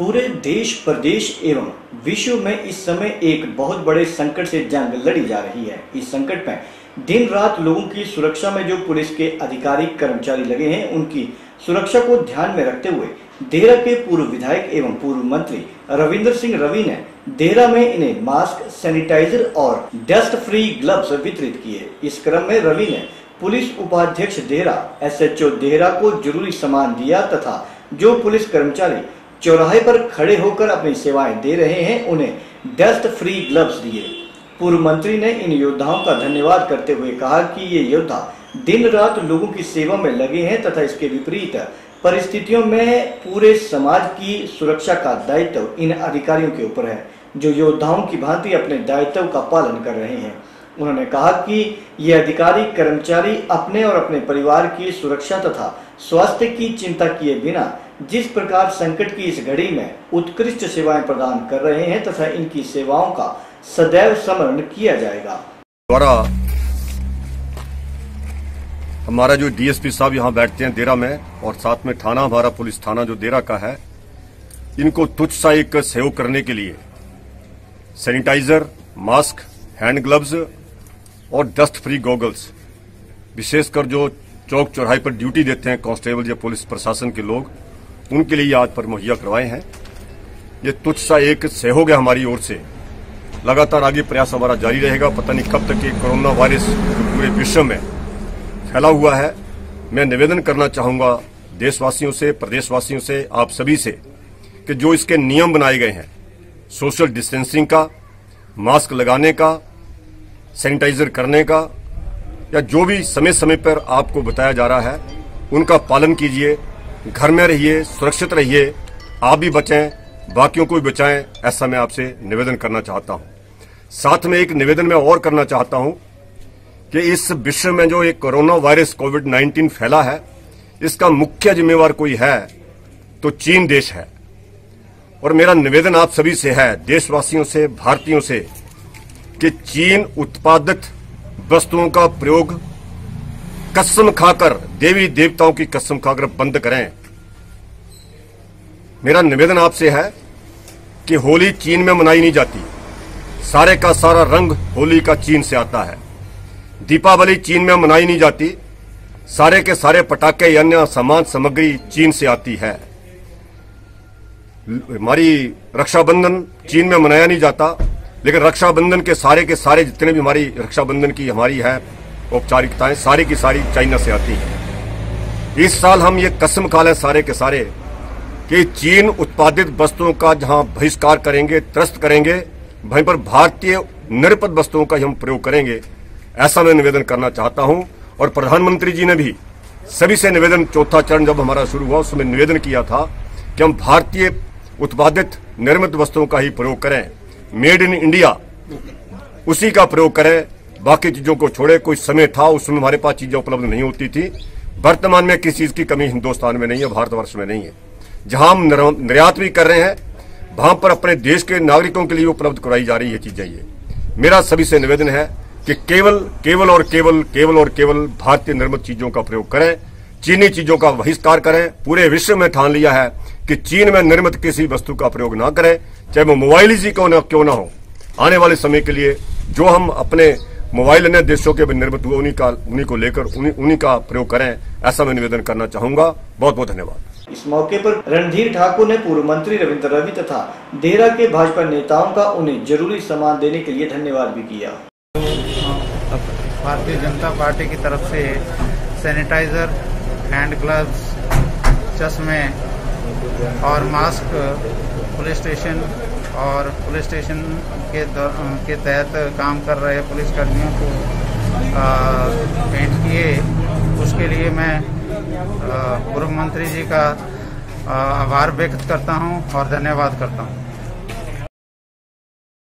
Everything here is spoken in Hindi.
पूरे देश, प्रदेश एवं विश्व में इस समय एक बहुत बड़े संकट से जंग लड़ी जा रही है। इस संकट में दिन रात लोगों की सुरक्षा में जो पुलिस के अधिकारी, कर्मचारी लगे हैं, उनकी सुरक्षा को ध्यान में रखते हुए देहरा के पूर्व विधायक एवं पूर्व मंत्री रविंद्र सिंह रवि ने देहरा में इन्हें मास्क, सैनिटाइजर और डस्ट फ्री ग्लव्स वितरित किए। इस क्रम में रवि ने पुलिस उपाध्यक्ष देहरा एसएचओ देहरा को ज़रूरी सामान दिया तथा जो पुलिस कर्मचारी चौराहे पर खड़े होकर अपनी सेवाएँ दे रहे हैं, उन्हें डस्ट फ्री ग्लव्स दिए। पूर्व मंत्री ने इन योद्धाओं का धन्यवाद करते हुए कहा कि ये योद्धा दिन रात लोगों की सेवा में लगे हैं तथा इसके विपरीत परिस्थितियों में पूरे समाज की सुरक्षा का दायित्व इन अधिकारियों के ऊपर है, जो योद्धाओं की भांति अपने दायित्व का पालन कर रहे हैं। उन्होंने कहा कि ये अधिकारी कर्मचारी अपने और अपने परिवार की सुरक्षा तथा स्वास्थ्य की चिंता किए बिना जिस प्रकार संकट की इस घड़ी में उत्कृष्ट सेवाएँ प्रदान कर रहे हैं, तथा इनकी सेवाओं का सदैव स्मरण किया जाएगा। द्वारा हमारा जो डीएसपी साहब यहाँ बैठते हैं देरा में, और साथ में थाना हमारा पुलिस थाना जो देरा का है, इनको तुच्छ सा एक सहयोग करने के लिए सैनिटाइजर, मास्क, हैंड ग्लव्स और डस्ट फ्री गॉगल्स, विशेषकर जो चौक चौराहे पर ड्यूटी देते हैं, कांस्टेबल या पुलिस प्रशासन के लोग उनके लिए आज पर मुहैया करवाए हैं। ये तुच्छ सा एक सहयोग है हमारी ओर से। लगातार आगे प्रयास हमारा जारी रहेगा। पता नहीं कब तक ये कोरोना वायरस पूरे विश्व में फैला हुआ है, मैं निवेदन करना चाहूँगा देशवासियों से, प्रदेशवासियों से, आप सभी से, कि जो इसके नियम बनाए गए हैं, सोशल डिस्टेंसिंग का, मास्क लगाने का, सैनिटाइजर करने का, या जो भी समय समय पर आपको बताया जा रहा है, उनका पालन कीजिए। घर में रहिए, सुरक्षित रहिए। आप भी बचें, बाकियों को भी बचाएँ, ऐसा मैं आपसे निवेदन करना चाहता हूँ। साथ में एक निवेदन मैं और करना चाहता हूँ कि इस विश्व में जो एक कोरोना वायरस कोविड 19 फैला है, इसका मुख्य जिम्मेवार कोई है तो चीन देश है। और मेरा निवेदन आप सभी से है, देशवासियों से, भारतीयों से, कि चीन उत्पादित वस्तुओं का प्रयोग कसम खाकर, देवी देवताओं की कसम खाकर बंद करें। मेरा निवेदन आपसे है कि होली चीन में मनाई नहीं जाती। सारे का सारा रंग होली का चीन से आता है। दीपावली चीन में मनाई नहीं जाती। सारे के सारे पटाखे अन्य सामान सामग्री चीन से आती है। हमारी रक्षाबंधन चीन में मनाया नहीं जाता, लेकिन रक्षाबंधन के सारे के सारे जितने भी हमारी रक्षाबंधन की हमारी है औपचारिकताएँ सारी की सारी चाइना से आती है। इस साल हम ये कसम खा लें सारे के सारे कि चीन उत्पादित वस्तुओं का जहाँ बहिष्कार करेंगे, त्रस्त करेंगे, वहीं पर भारतीय निरपद वस्तुओं का हम प्रयोग करेंगे, ऐसा मैं निवेदन करना चाहता हूँ। और प्रधानमंत्री जी ने भी सभी से निवेदन, चौथा चरण जब हमारा शुरू हुआ, उसमें निवेदन किया था कि हम भारतीय उत्पादित निर्मित वस्तुओं का ही प्रयोग करें। मेड इन इंडिया, उसी का प्रयोग करें। बाकी चीज़ों को छोड़े, कोई समय था उसमें हमारे पास चीज़ें उपलब्ध नहीं होती थी। वर्तमान में किसी चीज़ की कमी हिंदुस्तान में नहीं है भारतवर्ष में नहीं है। जहाँ हम निर्यात भी कर रहे हैं, वहाँ पर अपने देश के नागरिकों के लिए उपलब्ध कराई जा रही है चीज़ें ये। मेरा सभी से निवेदन है कि केवल केवल और केवल केवल और केवल भारतीय निर्मित चीज़ों का प्रयोग करें, चीनी चीज़ों का बहिष्कार करें। पूरे विश्व में ठान लिया है कि चीन में निर्मित किसी वस्तु का प्रयोग ना करें, चाहे वो मोबाइल ही क्यों ना क्यों ना हो। आने वाले समय के लिए जो हम अपने मोबाइल अन्य देशों के निर्मित हुए उन्हीं का उन्हीं को लेकर उन्हीं, उन्हीं का प्रयोग करें ऐसा मैं निवेदन करना चाहूँगा। बहुत बहुत धन्यवाद। इस मौके पर रणधीर ठाकुर ने पूर्व मंत्री रविंद्र रवि तथा देहरा के भाजपा नेताओं का उन्हें ज़रूरी सम्मान देने के लिए धन्यवाद भी किया। भारतीय जनता पार्टी की तरफ़ से सैनिटाइजर हैंड ग्लव्स चश्मे और मास्क पुलिस स्टेशन और पुलिस स्टेशन के के तहत काम कर रहे पुलिस कर्मियों को भेंट किए। उसके लिए मैं पूर्व मंत्री जी का आभार व्यक्त करता हूँ और धन्यवाद करता हूँ।